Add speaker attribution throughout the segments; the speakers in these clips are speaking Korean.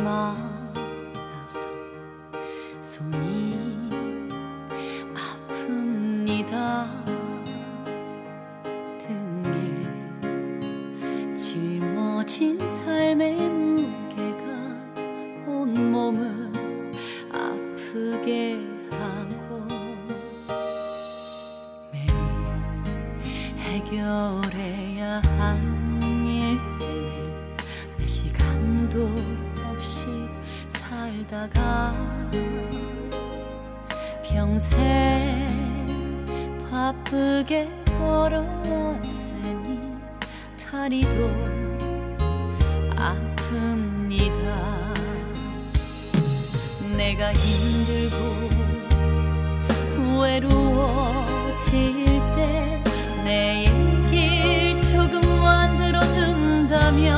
Speaker 1: 많아서. 손이 아픕니다. 등에 짊어진 삶의 무게가 온몸을 아프게 하고 매일 해결해 평생 바쁘게 걸어왔으니 다리도 아픕니다. 내가 힘들고 외로워질 때 내 얘길 조금만 들어준다면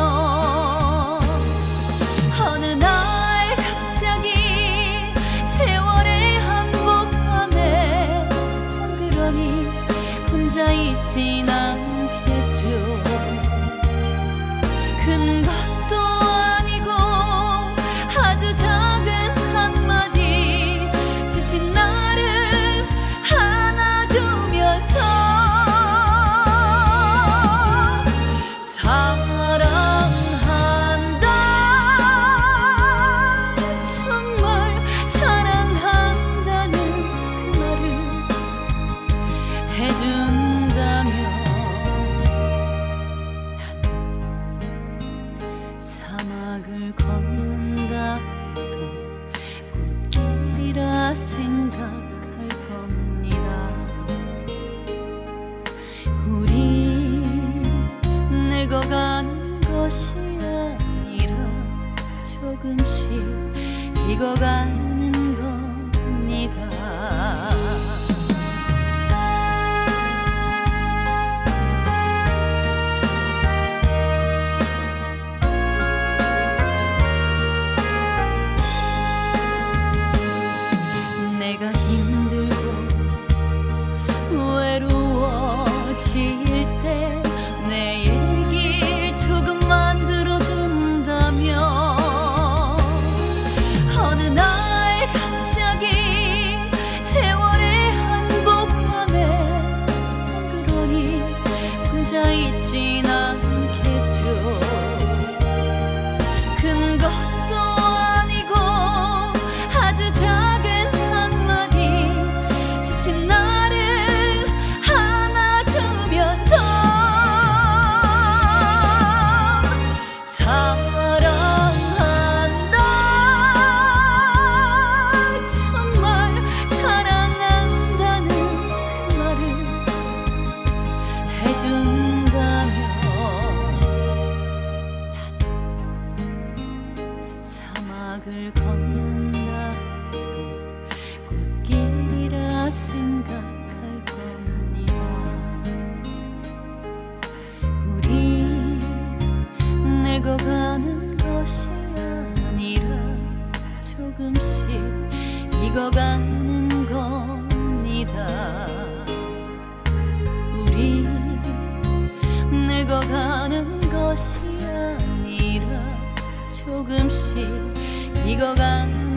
Speaker 1: 어느 날 있진 않겠죠. 큰 것도 아니고 아주 작은 한마디. 지친 나를 안아주면서 사랑 사막을 걷는다 해도 꽃길이라 생각할 겁니다. 우리 늙어가는 것이 아니라 조금씩 익어가는 겁니다 내가 생각할 겁니다. 우리 늙어가는 것이 아니라 조금씩 익어가는 겁니다. 우리 늙어가는 것이 아니라 조금씩 익어가는